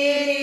Spirit.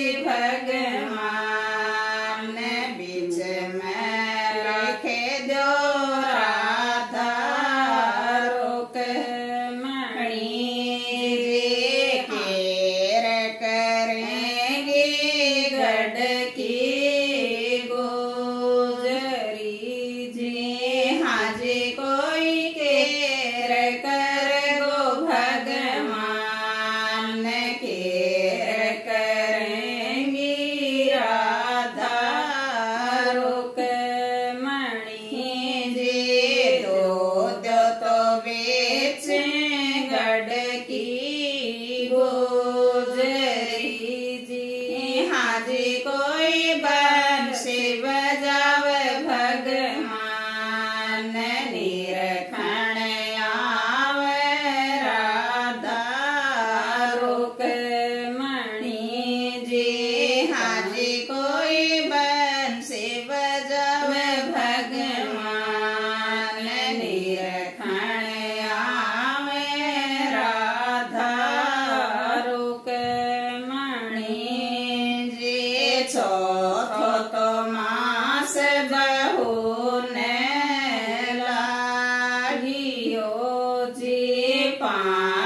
Bye.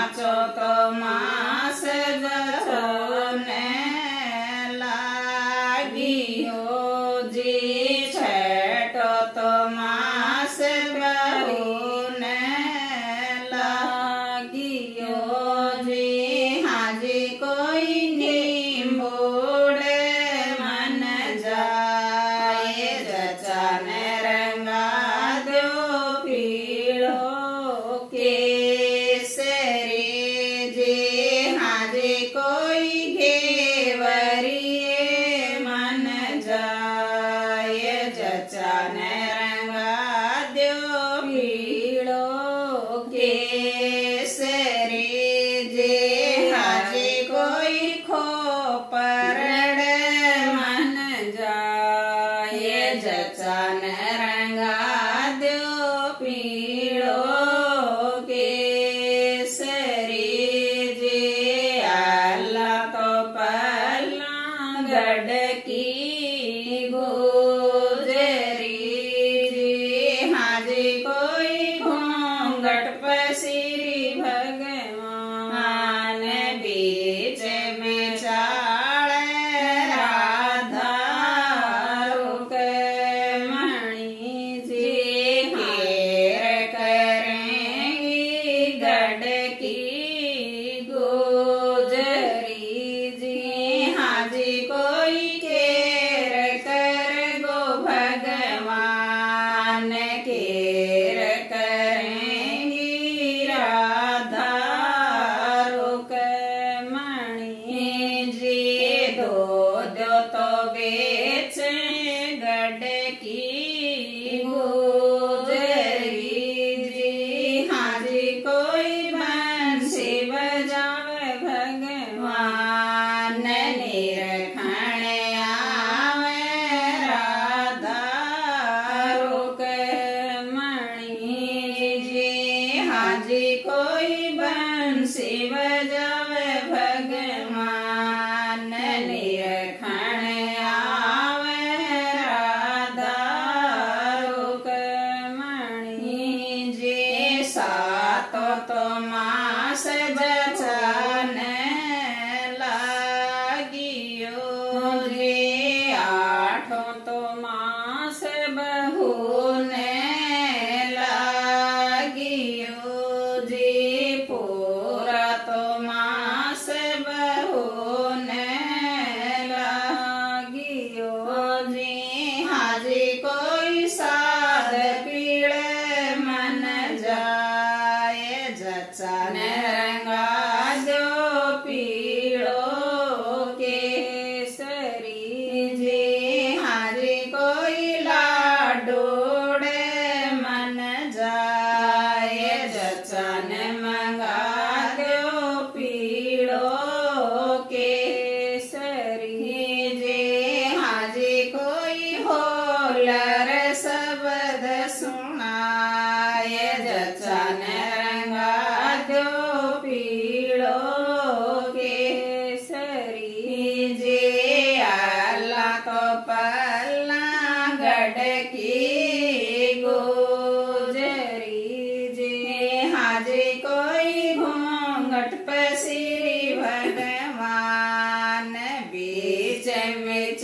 very. भगवान बीच में